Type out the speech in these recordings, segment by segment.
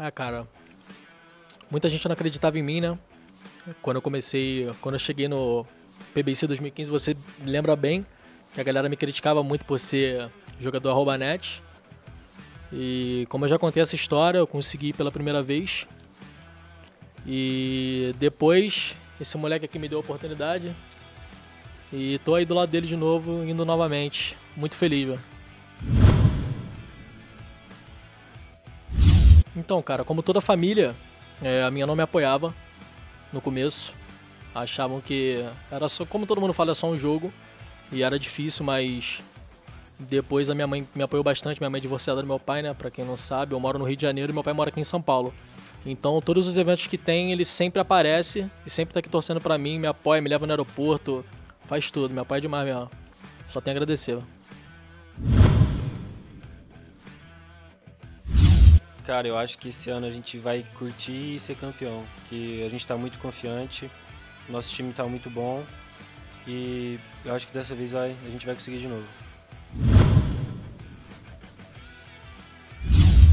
Ah, cara, muita gente não acreditava em mim, né? Quando eu comecei, quando eu cheguei no PBC 2015, você lembra bem que a galera me criticava muito por ser jogador arroba net. E como eu já contei essa história, eu consegui pela primeira vez. E depois, esse moleque aqui me deu a oportunidade. E tô aí do lado dele de novo, indo novamente. Muito feliz, velho. Então, cara, como toda família, é, a minha não me apoiava no começo. Achavam que era só, como todo mundo fala, é só um jogo. E era difícil, mas depois a minha mãe me apoiou bastante. Minha mãe é divorciada do meu pai, né? Pra quem não sabe, eu moro no Rio de Janeiro e meu pai mora aqui em São Paulo. Então, todos os eventos que tem, ele sempre aparece e sempre tá aqui torcendo pra mim, me apoia, me leva no aeroporto, faz tudo. Meu pai é demais mesmo. Só tenho a agradecer. Cara, eu acho que esse ano a gente vai curtir e ser campeão. Que a gente está muito confiante, nosso time está muito bom e eu acho que dessa vez vai, a gente vai conseguir de novo.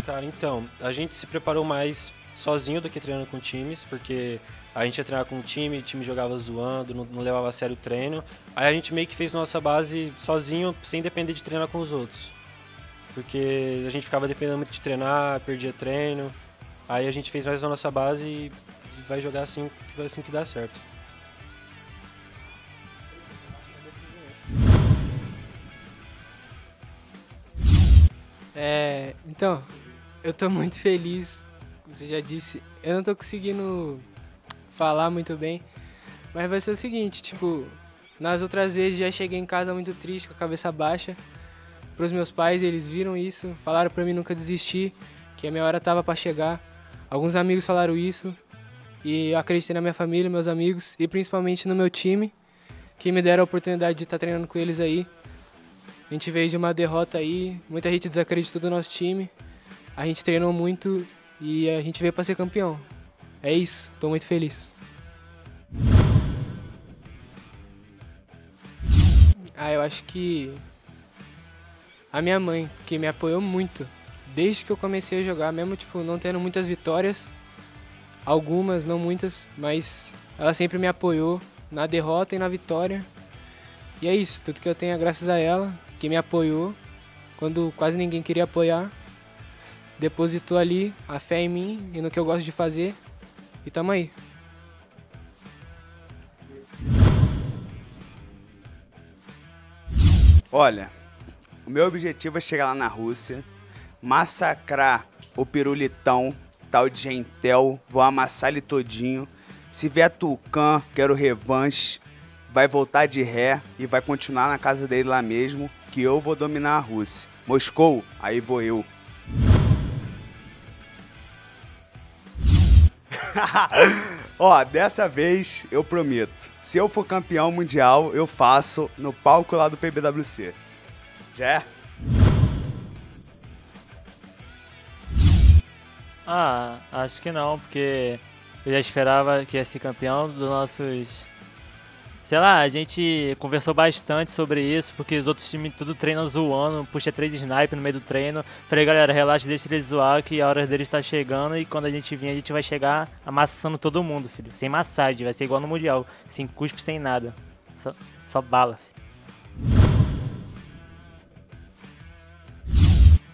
Cara, então, a gente se preparou mais sozinho do que treinando com times, porque a gente ia treinar com um time, o time jogava zoando, não, não, levava a sério o treino. Aí a gente meio que fez nossa base sozinho, sem depender de treinar com os outros porque a gente ficava dependendo muito de treinar, perdia treino. Aí a gente fez mais a nossa base e vai jogar assim, assim que dá certo. É, então, eu tô muito feliz, você já disse, eu não tô conseguindo falar muito bem, mas vai ser o seguinte, tipo, nas outras vezes já cheguei em casa muito triste, com a cabeça baixa, para os meus pais, eles viram isso, falaram para mim nunca desistir, que a minha hora estava para chegar. Alguns amigos falaram isso e eu acreditei na minha família, meus amigos e principalmente no meu time, que me deram a oportunidade de estar treinando com eles aí. A gente veio de uma derrota aí, muita gente desacreditou do nosso time. A gente treinou muito e a gente veio para ser campeão. É isso, estou muito feliz. Ah, eu acho que a minha mãe, que me apoiou muito desde que eu comecei a jogar, mesmo tipo não tendo muitas vitórias, algumas, não muitas, mas ela sempre me apoiou na derrota e na vitória. E é isso, tudo que eu tenho é graças a ela, que me apoiou quando quase ninguém queria apoiar. Depositou ali a fé em mim e no que eu gosto de fazer. E tamo aí. Olha, o meu objetivo é chegar lá na Rússia, massacrar o pirulitão, tal de Gentel, vou amassar ele todinho. Se vier Tucan, quero revanche, vai voltar de ré e vai continuar na casa dele lá mesmo, que eu vou dominar a Rússia. Moscou, aí vou eu. Ó, dessa vez eu prometo. Se eu for campeão mundial, eu faço no palco lá do PBWC. É? Ah, acho que não, porque eu já esperava que ia ser campeão dos nossos. Sei lá, a gente conversou bastante sobre isso, porque os outros times tudo treinam zoando, puxa três sniper no meio do treino. Falei, galera, relaxa, deixa eles zoar, que a hora deles está chegando e quando a gente vir, a gente vai chegar amassando todo mundo, filho. Sem massagem, vai ser igual no Mundial, sem cuspe, sem nada. Só, só bala, filho.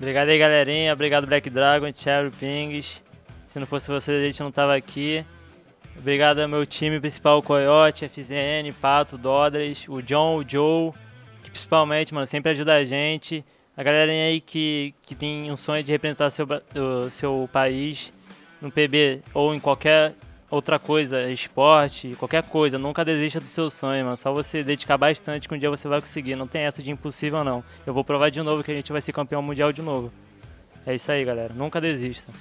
Obrigado aí, galerinha. Obrigado, Black Dragon, Cherry Pings. Se não fosse vocês, a gente não tava aqui. Obrigado ao meu time principal, o Coyote, FZN, Pato, Dodres, o John, o Joe, que principalmente, mano, sempre ajuda a gente. A galerinha aí que, que tem um sonho de representar seu, o seu país no PB ou em qualquer outra coisa, esporte, qualquer coisa, nunca desista do seu sonho, mano. Só você dedicar bastante que um dia você vai conseguir. Não tem essa de impossível, não. Eu vou provar de novo que a gente vai ser campeão mundial de novo. É isso aí, galera. Nunca desista.